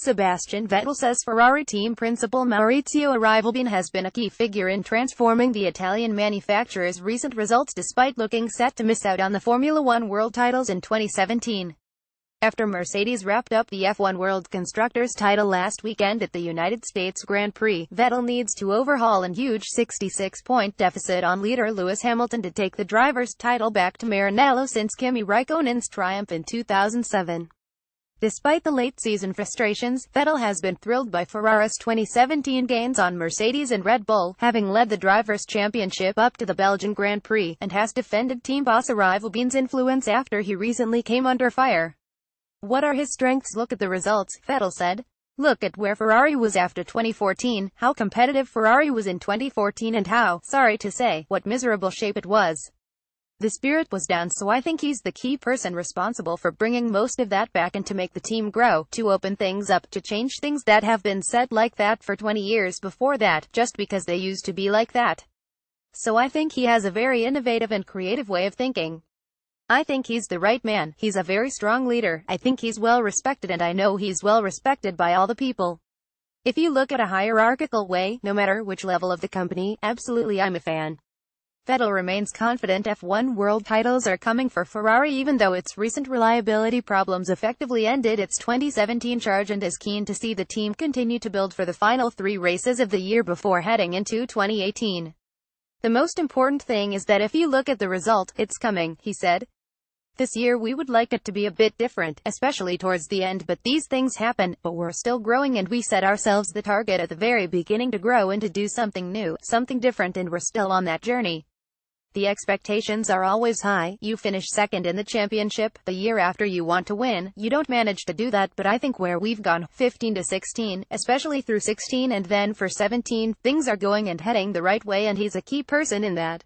Sebastian Vettel says Ferrari team principal Maurizio Arrivabene has been a key figure in transforming the Italian manufacturer's recent results despite looking set to miss out on the Formula One world titles in 2017. After Mercedes wrapped up the F1 World Constructors title last weekend at the United States Grand Prix, Vettel needs to overhaul an huge 66-point deficit on leader Lewis Hamilton to take the driver's title back to Maranello since Kimi Raikkonen's triumph in 2007. Despite the late-season frustrations, Vettel has been thrilled by Ferrari's 2017 gains on Mercedes and Red Bull, having led the Drivers' Championship up to the Belgian Grand Prix, and has defended team boss Arrivabene's influence after he recently came under fire. What are his strengths? Look at the results, Vettel said. Look at where Ferrari was after 2014, how competitive Ferrari was in 2014 and how, sorry to say, what miserable shape it was. The spirit was down so I think he's the key person responsible for bringing most of that back and to make the team grow, to open things up, to change things that have been said like that for 20 years before that, just because they used to be like that. So I think he has a very innovative and creative way of thinking. I think he's the right man, he's a very strong leader, I think he's well respected and I know he's well respected by all the people. If you look at a hierarchical way, no matter which level of the company, absolutely I'm a fan. Vettel remains confident F1 world titles are coming for Ferrari even though its recent reliability problems effectively ended its 2017 charge and is keen to see the team continue to build for the final three races of the year before heading into 2018. The most important thing is that if you look at the result, it's coming, he said. This year we would like it to be a bit different, especially towards the end but these things happen, but we're still growing and we set ourselves the target at the very beginning to grow and to do something new, something different and we're still on that journey. The expectations are always high, you finish second in the championship, the year after you want to win, you don't manage to do that but I think where we've gone, 15 to 16, especially through 16 and then for 17, things are going and heading the right way and he's a key person in that.